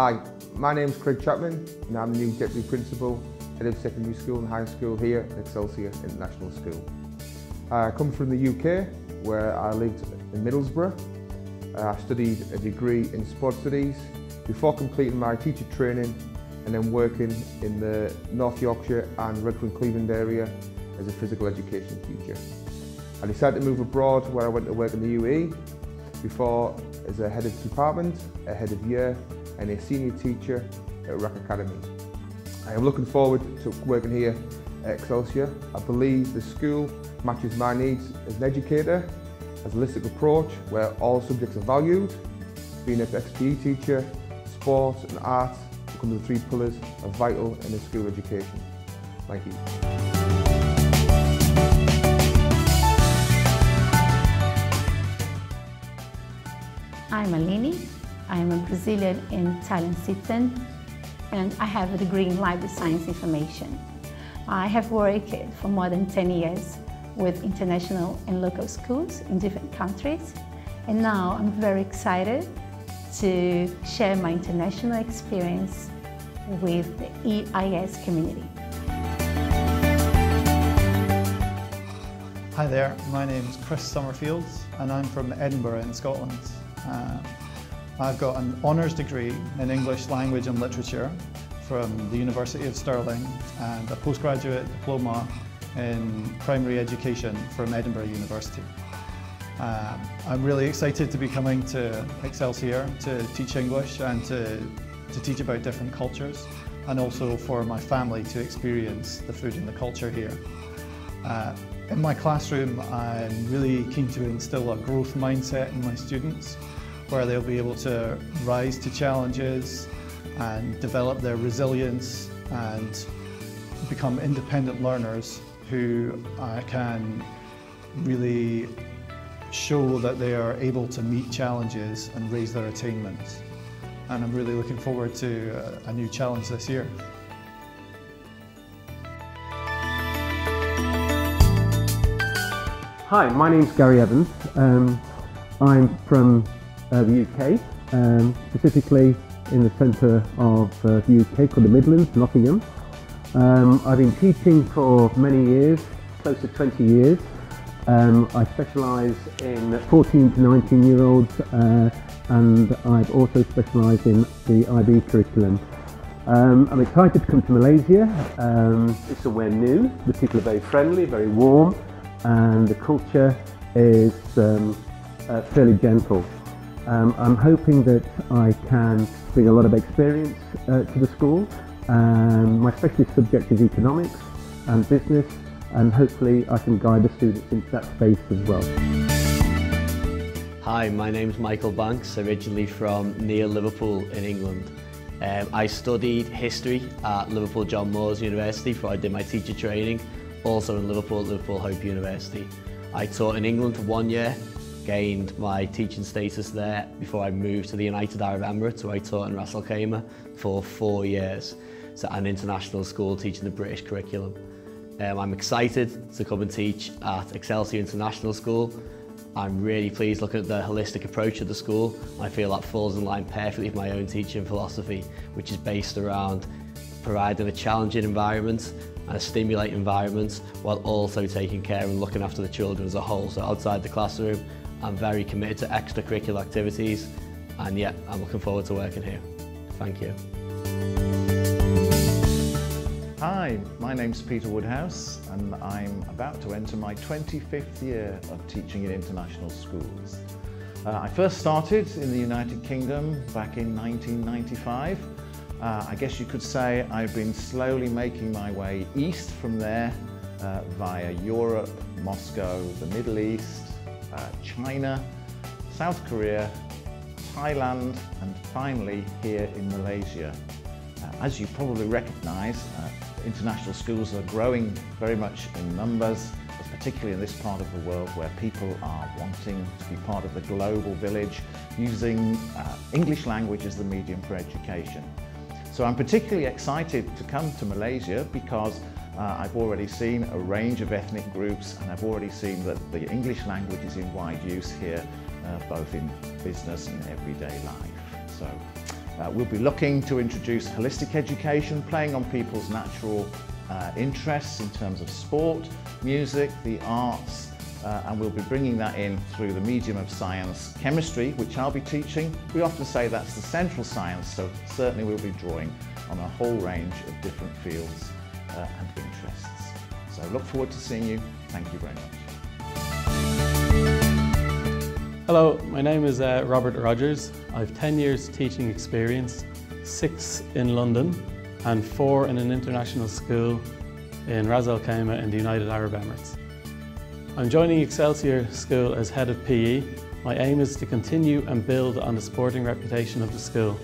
Hi, my name is Craig Chapman and I'm the new Deputy Principal, Head of Secondary School and High School here at Excelsior International School. I come from the UK where I lived in Middlesbrough. I studied a degree in sport studies before completing my teacher training and then working in the North Yorkshire and Redcar Cleveland area as a physical education teacher. I decided to move abroad where I went to work in the UAE before as a head of department, a head of year and a senior teacher at RAK Academy. I am looking forward to working here at Excelsior. I believe the school matches my needs as an educator, as a holistic approach where all subjects are valued. Being an XPE teacher, sports and arts become the three pillars of vital in a school education. Thank you. I'm Aline. I am a Brazilian and Italian citizen and I have a degree in library science information. I have worked for more than 10 years with international and local schools in different countries and now I'm very excited to share my international experience with the EIS community. Hi there, my name is Chris Summerfield and I'm from Edinburgh in Scotland. Uh, I've got an honours degree in English language and literature from the University of Stirling and a postgraduate diploma in primary education from Edinburgh University. Um, I'm really excited to be coming to Excelsior to teach English and to, to teach about different cultures and also for my family to experience the food and the culture here. Uh, in my classroom, I'm really keen to instill a growth mindset in my students where they'll be able to rise to challenges and develop their resilience and become independent learners who uh, can really show that they are able to meet challenges and raise their attainments. And I'm really looking forward to a, a new challenge this year. Hi, my name's Gary Evans. Um, I'm from uh, the UK, um, specifically in the centre of uh, the UK called the Midlands, Nottingham. Um, I've been teaching for many years, close to 20 years. Um, I specialise in 14 to 19 year olds uh, and I've also specialised in the IB curriculum. Um, I'm excited to come to Malaysia. Um, it's somewhere new. The people are very friendly, very warm, and the culture is um, uh, fairly gentle. Um, I'm hoping that I can bring a lot of experience uh, to the school. Um, my specialist subject is economics and business and hopefully I can guide the students into that space as well. Hi, my name's Michael Banks, originally from near Liverpool in England. Um, I studied history at Liverpool John Moores University before I did my teacher training, also in Liverpool, Liverpool Hope University. I taught in England for one year gained my teaching status there before I moved to the United Arab Emirates where I taught in Ras Al Khaimah for four years. So an international school teaching the British curriculum. Um, I'm excited to come and teach at Excelsior International School. I'm really pleased looking at the holistic approach of the school. I feel that falls in line perfectly with my own teaching philosophy, which is based around providing a challenging environment and a stimulating environment while also taking care and looking after the children as a whole. So outside the classroom, I'm very committed to extracurricular activities and yeah, I'm looking forward to working here. Thank you. Hi, my name's Peter Woodhouse and I'm about to enter my 25th year of teaching in international schools. Uh, I first started in the United Kingdom back in 1995. Uh, I guess you could say I've been slowly making my way east from there uh, via Europe, Moscow, the Middle East, uh, China, South Korea, Thailand and finally here in Malaysia. Uh, as you probably recognise, uh, international schools are growing very much in numbers, particularly in this part of the world where people are wanting to be part of the global village using uh, English language as the medium for education. So I'm particularly excited to come to Malaysia because uh, I've already seen a range of ethnic groups and I've already seen that the English language is in wide use here, uh, both in business and everyday life. So Uh, we'll be looking to introduce holistic education, playing on people's natural uh, interests in terms of sport, music, the arts, uh, and we'll be bringing that in through the medium of science, chemistry, which I'll be teaching. We often say that's the central science, so certainly we'll be drawing on a whole range of different fields and interests. So look forward to seeing you. Thank you very much. Hello, my name is uh, Robert Rogers. I've 10 years teaching experience, six in London and four in an international school in Ras Al Khaimah in the United Arab Emirates. I'm joining Excelsior School as head of PE. My aim is to continue and build on the sporting reputation of the school.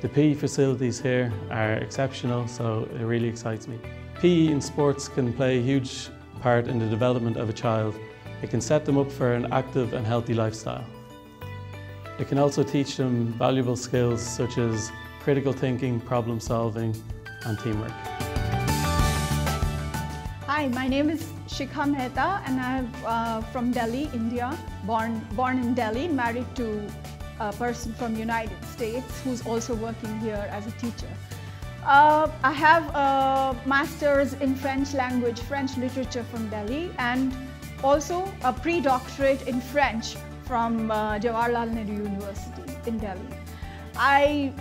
The PE facilities here are exceptional, so it really excites me. PE in sports can play a huge part in the development of a child. It can set them up for an active and healthy lifestyle. It can also teach them valuable skills such as critical thinking, problem solving and teamwork. Hi, my name is Shikha Mehta and I'm uh, from Delhi, India. Born, born in Delhi, married to a person from United States who's also working here as a teacher. Uh, I have a master's in French language, French literature from Delhi and also a pre-doctorate in French from uh, Jawaharlal Nehru University in Delhi. I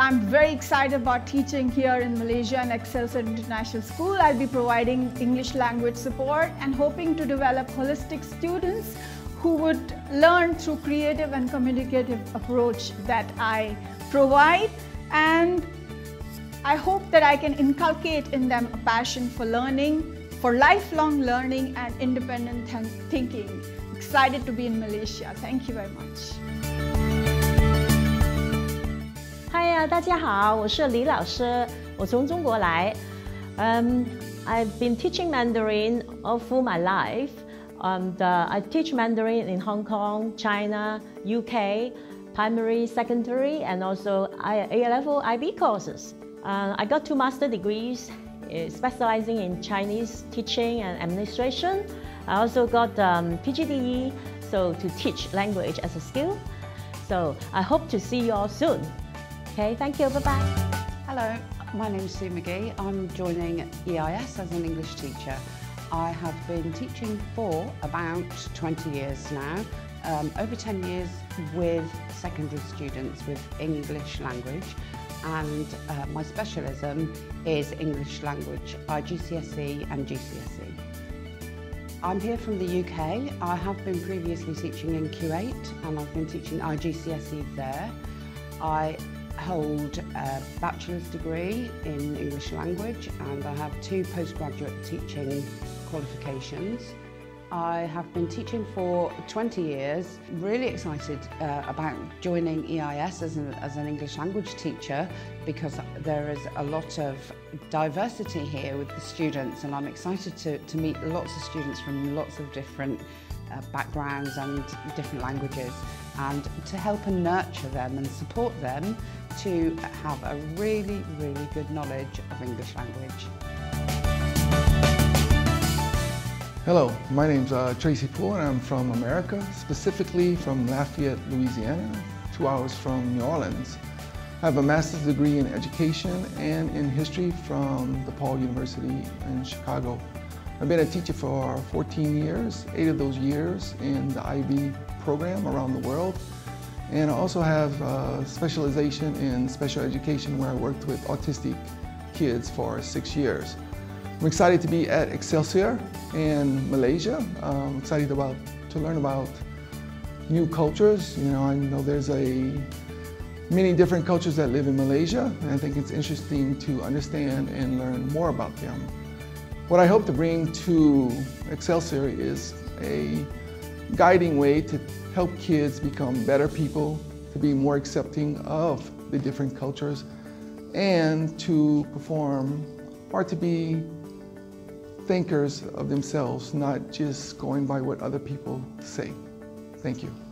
I'm very excited about teaching here in Malaysia and Excelsior International School. I'll be providing English language support and hoping to develop holistic students who would learn through creative and communicative approach that I provide and I hope that I can inculcate in them a passion for learning, for lifelong learning and independent th thinking. Excited to be in Malaysia. Thank you very much. 嗨呀，大家好，我是李老师，我从中国来。Um, I've been teaching Mandarin all through my life. And uh, I teach Mandarin in Hong Kong, China, UK, primary, secondary, and also A-level IB courses. Uh, I got two master degrees uh, specializing in Chinese teaching and administration. I also got um, PGDE, so to teach language as a skill. So I hope to see you all soon. Okay, thank you, bye-bye. Hello, my name is Sue McGee. I'm joining EIS as an English teacher. I have been teaching for about 20 years now, um, over 10 years with secondary students with English language and uh, my specialism is English language, IGCSE and GCSE. I'm here from the UK. I have been previously teaching in Kuwait and I've been teaching IGCSE there. I hold a bachelor's degree in English language and I have two postgraduate teaching qualifications. I have been teaching for 20 years, really excited uh, about joining EIS as an, as an English language teacher because there is a lot of diversity here with the students and I'm excited to, to meet lots of students from lots of different uh, backgrounds and different languages and to help and nurture them and support them to have a really, really good knowledge of English language. Hello, my name's uh, Tracy Poole and I'm from America, specifically from Lafayette, Louisiana, two hours from New Orleans. I have a master's degree in education and in history from DePaul University in Chicago. I've been a teacher for 14 years, eight of those years in the IB program around the world. And I also have a specialization in special education where I worked with autistic kids for six years. I'm excited to be at Excelsior in Malaysia. I'm excited about to learn about new cultures. You know, I know there's a many different cultures that live in Malaysia, and I think it's interesting to understand and learn more about them. What I hope to bring to Excelsior is a guiding way to help kids become better people, to be more accepting of the different cultures, and to perform or to be thinkers of themselves, not just going by what other people say. Thank you.